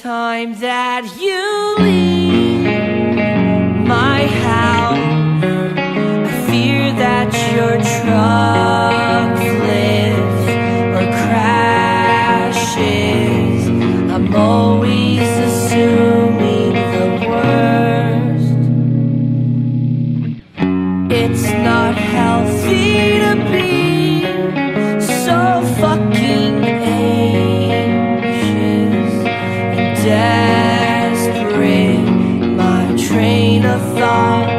time that you leave my house, I fear that your truck flips or crashes. I'm always assuming the worst. It's not healthy to be desperate. My train of thought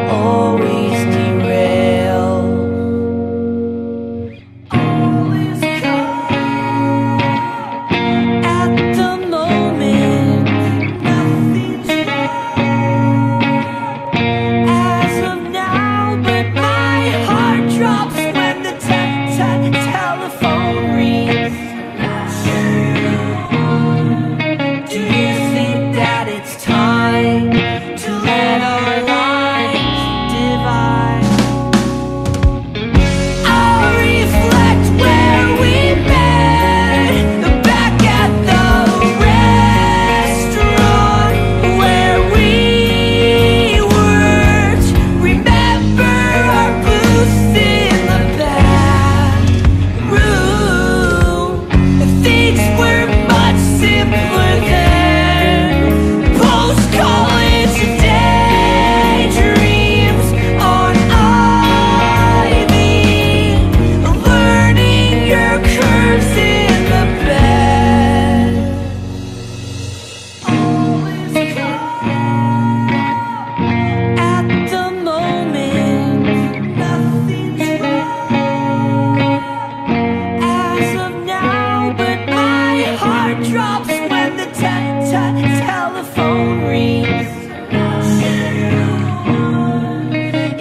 drops when the telephone rings.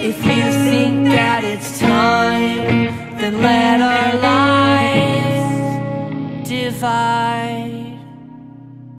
If you think that it's time Then let our lives divide.